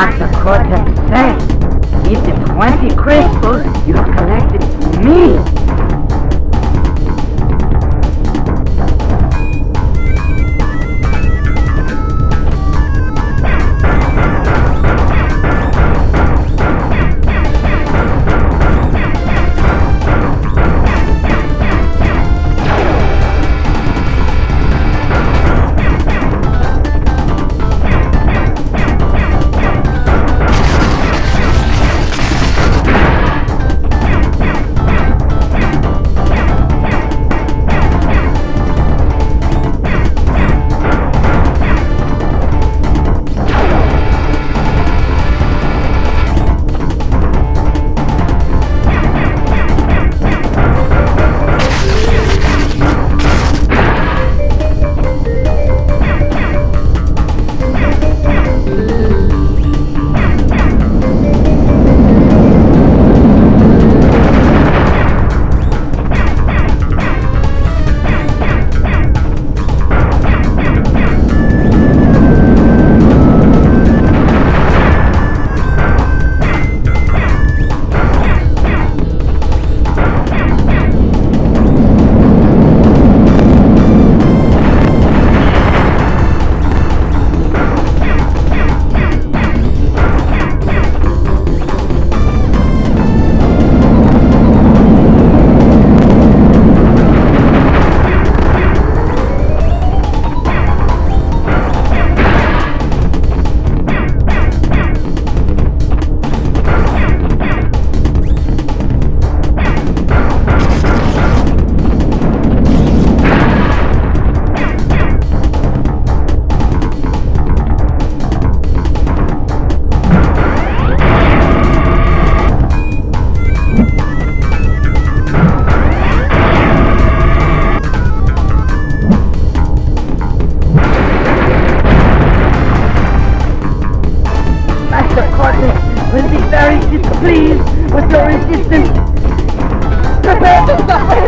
Master Cortex say? Eat the 20 crystals you have collected Please, with your resistance, prepare to suffer!